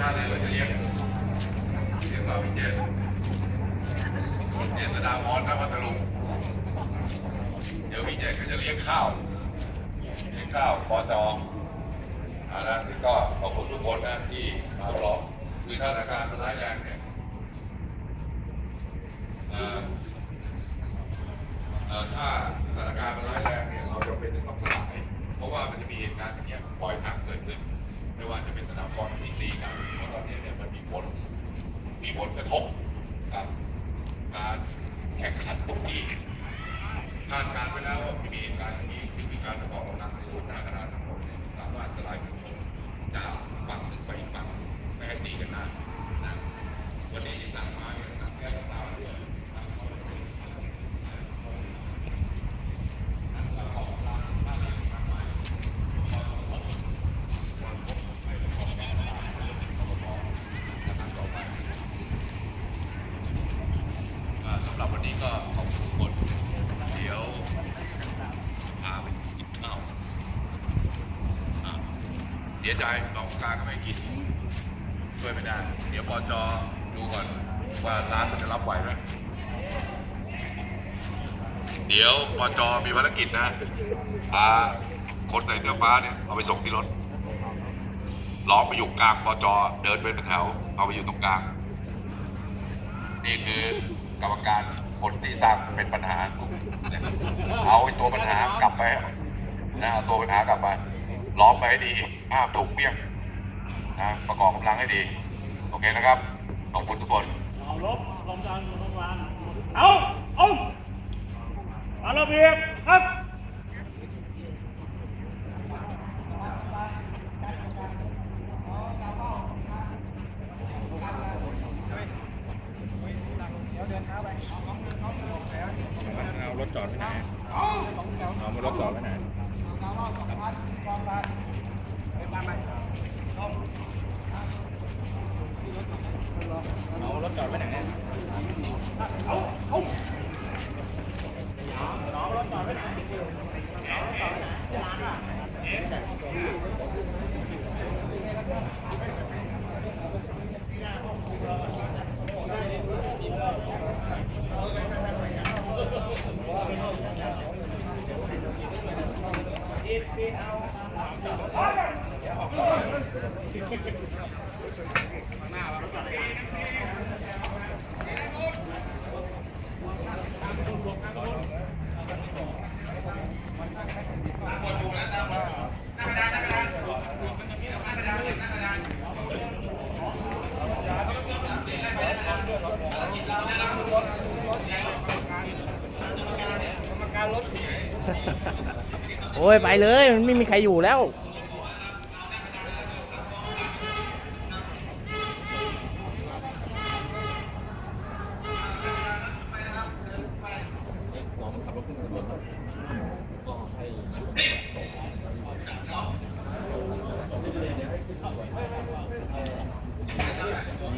ท่าเรือจะเลี้ยงเรียกว่าวิเจนเจษฎามอนนพัทลุงเดี๋ยวพี่เจนก็จะเลี้ยงข้าวเลี้ยงข้าวปอจออันนั้นก็ขอบคุณทุกคนนะที่มารองคือถ้าสถานการณ์มันร้ายแรงเนี่ยถ้าสถานการณ์มันร้ายแรงเนี่ยเราจะเป็นต้องสลายเพราะว่ามันจะมีเหตุการณ์อย่างเงี้ยบ่อยครั้งเกิดขึ้นไม่ว่าจะเป็นสนามบอลที่ตีกันเพราะตอนนี้เนี่ยมันมีผ ลมีผลกระทบกับการแข่งขันทุกทีคาดการณ์ไปแล้วว่ามีการนี้มีการประกอบกำลังในรูปหน้ากระดานทั้งหมดเนี่ยสามารถสลายมวลชนจากฝั่งหนึ่งไปอีกฝั่งไม่ให้ตีกันนานนะวันนี้ที่สั่งมาเนี่ยสั่งแค่ตาวด้วยสั่งเข้าไปเลยนั่นก็ขอบคุณมากเลยครับ อ่าสำหรับวันนี้ก็ขอบคุณทุกคน เดี๋ยวพาไปกินข้าวอ่า เสียลองกลางก็ไม่กินช่วยไม่ได้ เดี๋ยวปอจอดูก่อนว่าร้านมันจะรับไหวไหมเดี๋ยวปอจอมีภารกิจนะพาคนใส่เสื้อฟ้าเนี่ยเอาไปส่งที่รถล้อมไปอยู่กลางปอจอเดินเป็นแถว เอาไปอยู่ตรงกลาง นี่คือกรรมการคนที่สร้างเป็นปัญหา เอาไอ้ตัวปัญหากลับไปนะเอาตัวปัญหากลับมา ล้อมไปให้ดีห้ามถูกเปี้ยงนะประกอบกำลังให้ดี โอเคนะครับ ขอบคุณทุกคนเอาลบลงจานลงวางเอาเอาเอาระเบียบครับเอารถจอดไว้ไหนเอารถจอดไว้ไหน เอารถจอดไว้ไหน โอ้ยไปเลย มันไม่มีใครอยู่แล้ว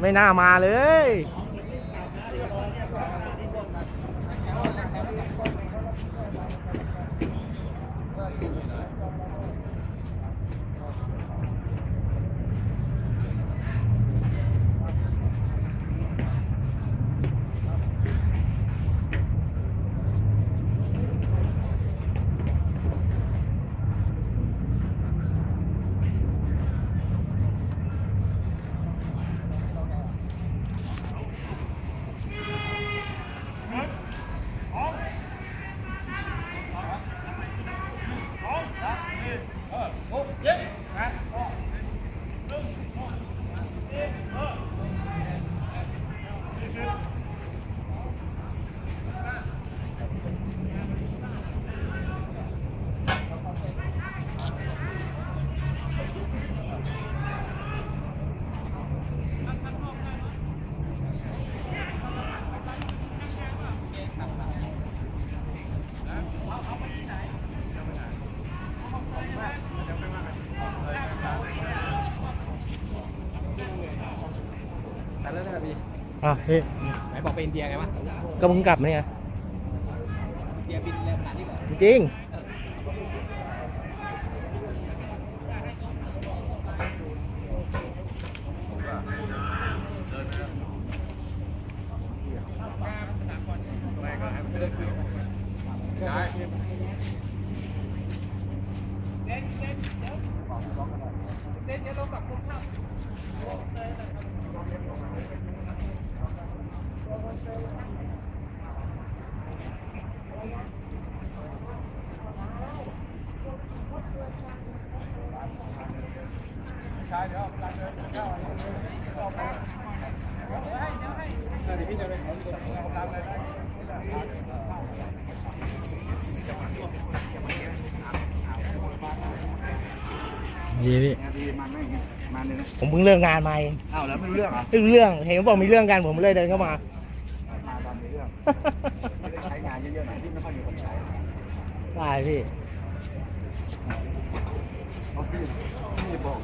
ไม่น่ามาเลย เอะพี่ไหนบอกเป็นอินเดียไงวะก็เพิ่งกลับเนี่ยอินเดียบินเร็วขนาดนี้เหรอจริงดีพี่ ผมเพิ่งเลิกงานมาเองอ้าวแล้วไม่รู้เรื่องเหรอไม่รู้เรื่องเห็นเขาบอกมีเรื่องกันผมเลยเดินเข้ามามาตอนมีเรื่องไม่ได้ใช้งานเยอะๆหน่อยที่ไม่ค่อยมีคนใช้ได้พี่เพราะพี่พี่บอก